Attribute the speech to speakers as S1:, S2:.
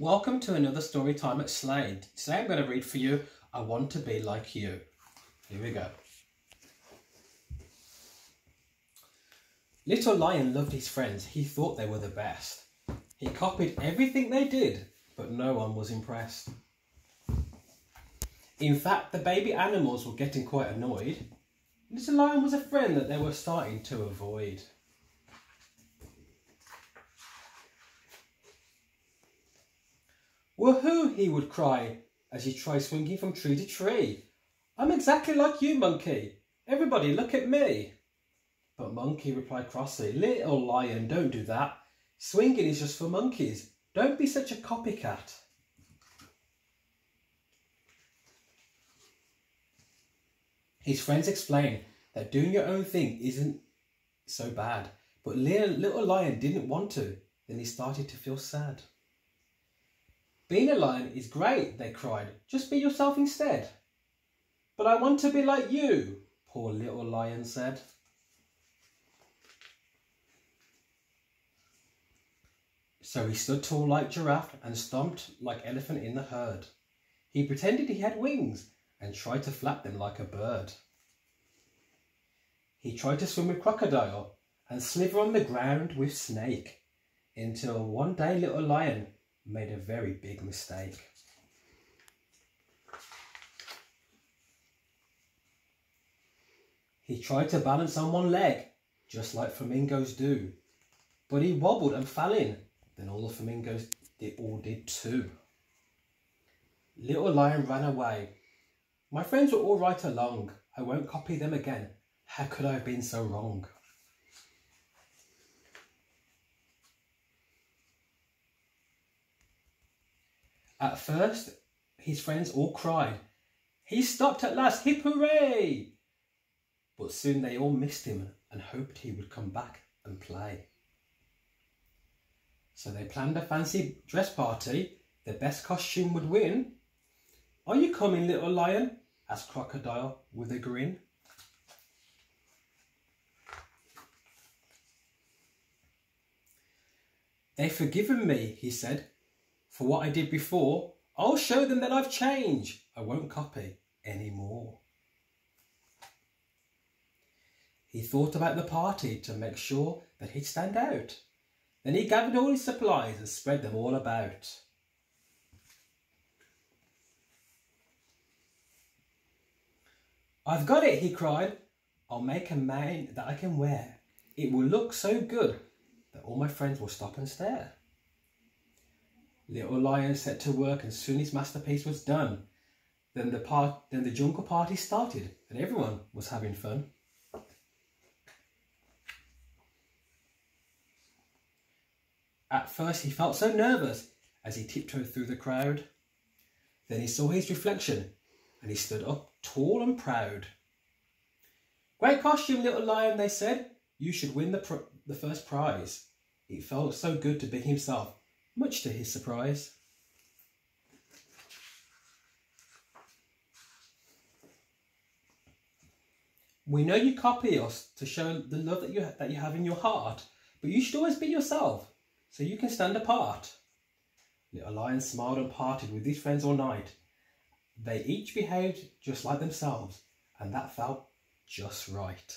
S1: Welcome to another story time at Slade. Today I'm going to read for you I Want to Be Like You. Here we go. Little Lion loved his friends. He thought they were the best. He copied everything they did, but no one was impressed. In fact, the baby animals were getting quite annoyed. Little Lion was a friend that they were starting to avoid. Woohoo, he would cry as he tried swinging from tree to tree. I'm exactly like you, Monkey. Everybody look at me. But Monkey replied crossly, Little Lion, don't do that. Swinging is just for monkeys. Don't be such a copycat. His friends explained that doing your own thing isn't so bad, but Little Lion didn't want to. Then he started to feel sad. Being a lion is great, they cried. Just be yourself instead. But I want to be like you, poor little lion said. So he stood tall like giraffe and stomped like elephant in the herd. He pretended he had wings and tried to flap them like a bird. He tried to swim with crocodile and slither on the ground with snake until one day little lion made a very big mistake. He tried to balance on one leg, just like flamingos do, but he wobbled and fell in. Then all the flamingos they all did too. Little Lion ran away. My friends were all right along. I won't copy them again. How could I have been so wrong? At first, his friends all cried, He stopped at last, hip hooray! But soon they all missed him and hoped he would come back and play. So they planned a fancy dress party. The best costume would win. Are you coming, little lion? asked Crocodile with a grin. They've forgiven me, he said, for what I did before, I'll show them that I've changed. I won't copy anymore. He thought about the party to make sure that he'd stand out. Then he gathered all his supplies and spread them all about. I've got it, he cried. I'll make a mane that I can wear. It will look so good that all my friends will stop and stare. Little Lion set to work and soon his masterpiece was done. Then the part then the jungle party started and everyone was having fun. At first he felt so nervous as he tiptoed through the crowd. Then he saw his reflection and he stood up tall and proud. Great costume, little lion, they said. You should win the, the first prize. It felt so good to be himself much to his surprise. We know you copy us to show the love that you, that you have in your heart, but you should always be yourself, so you can stand apart. Little Lion smiled and parted with his friends all night. They each behaved just like themselves, and that felt just right.